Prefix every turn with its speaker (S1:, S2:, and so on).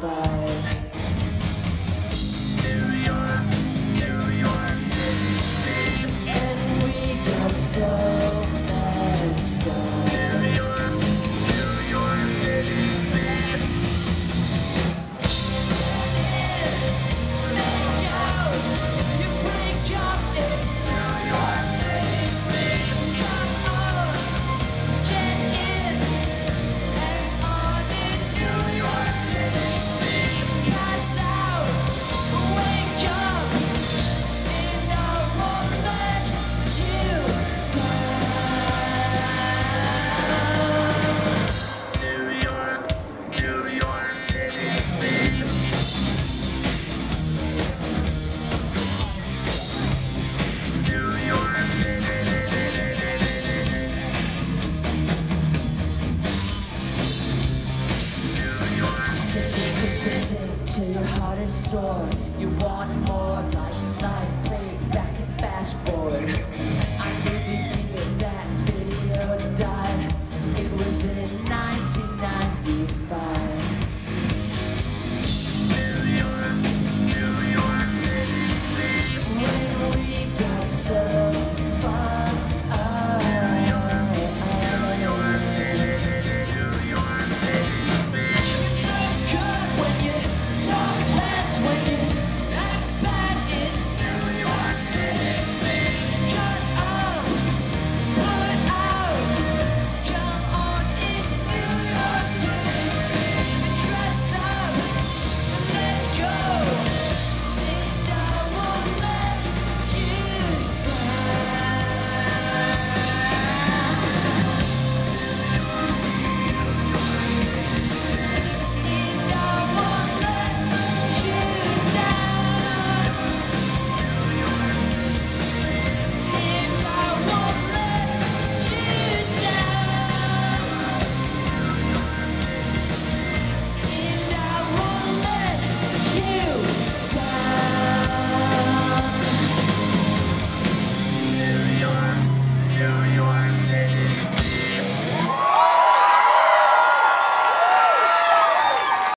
S1: Bye. York, New York City, and we got some. till your heart is sore. You want more like life.